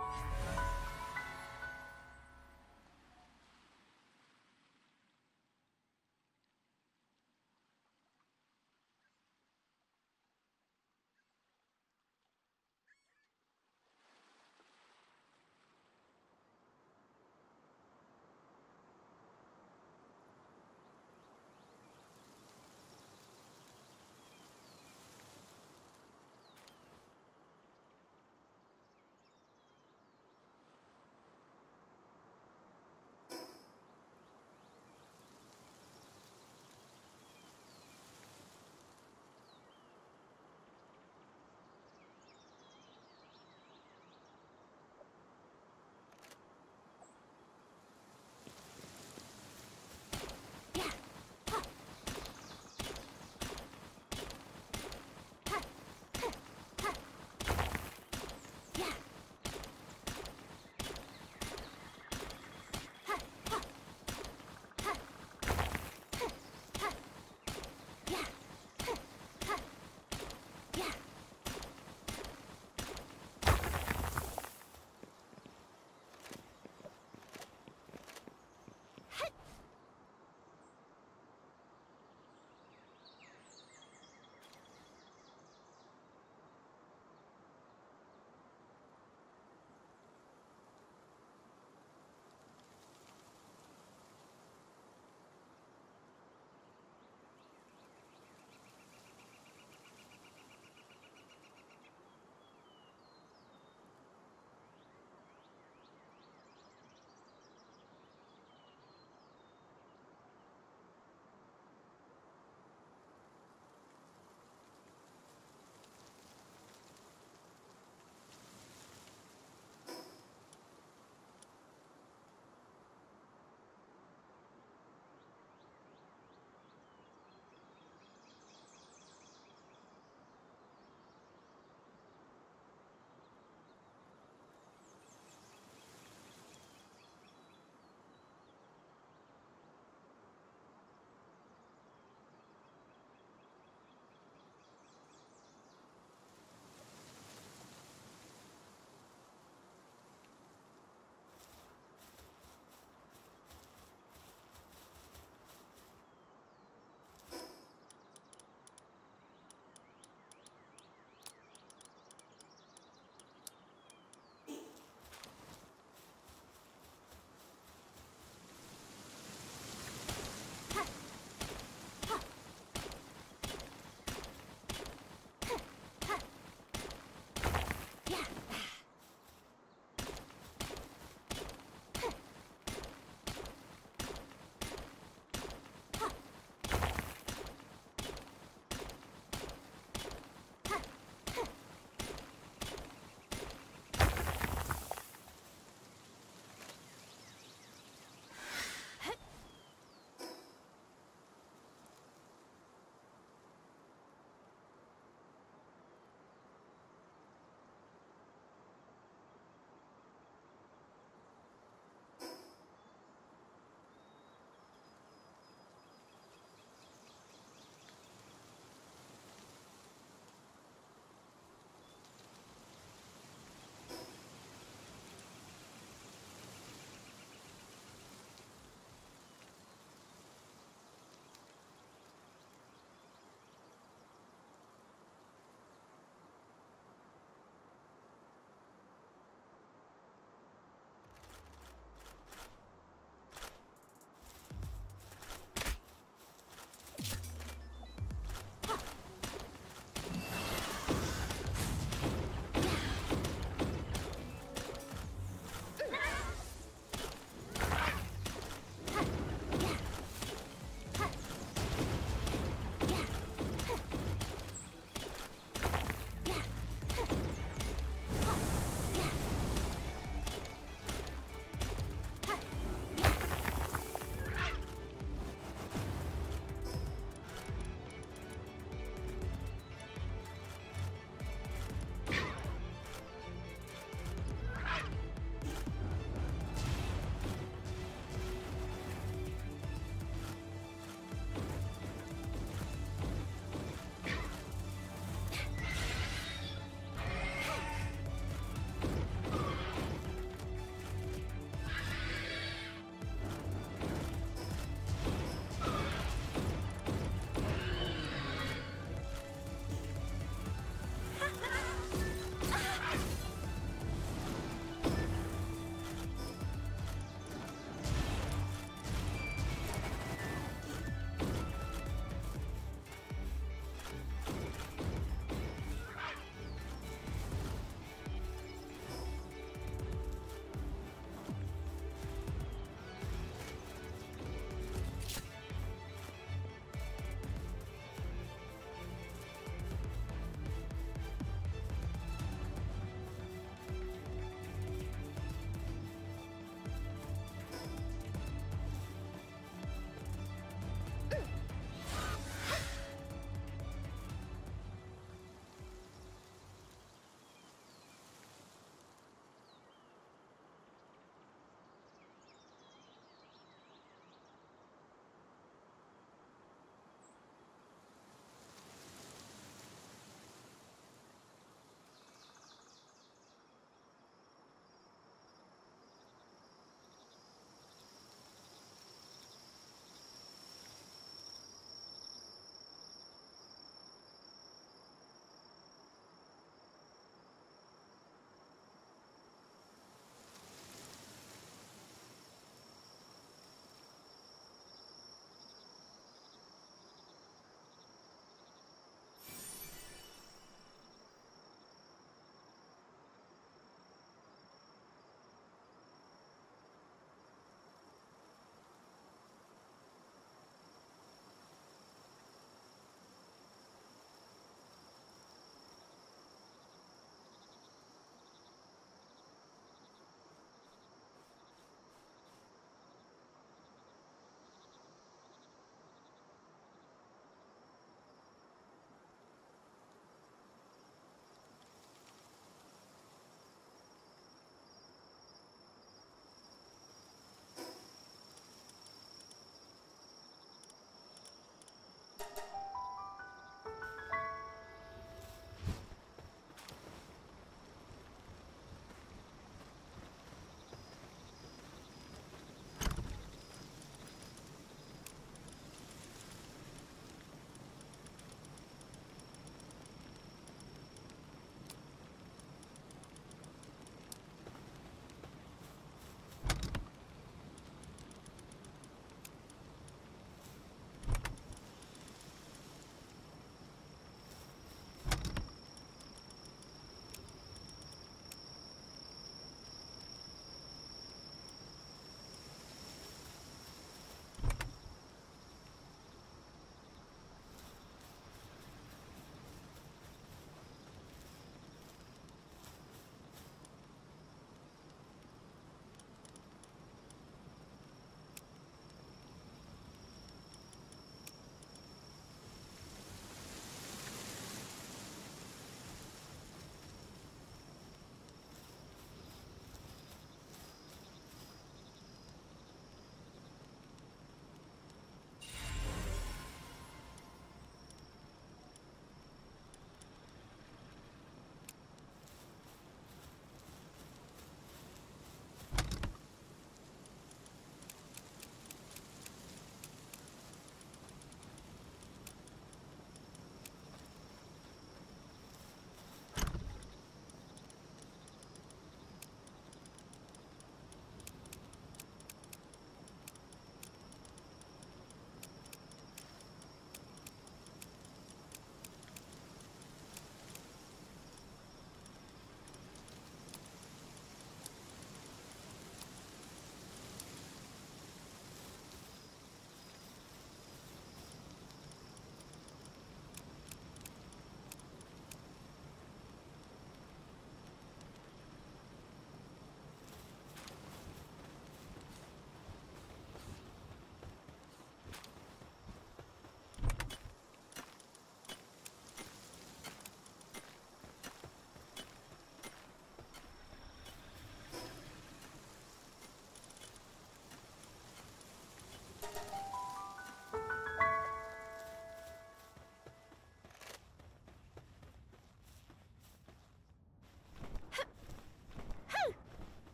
you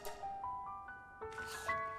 よし。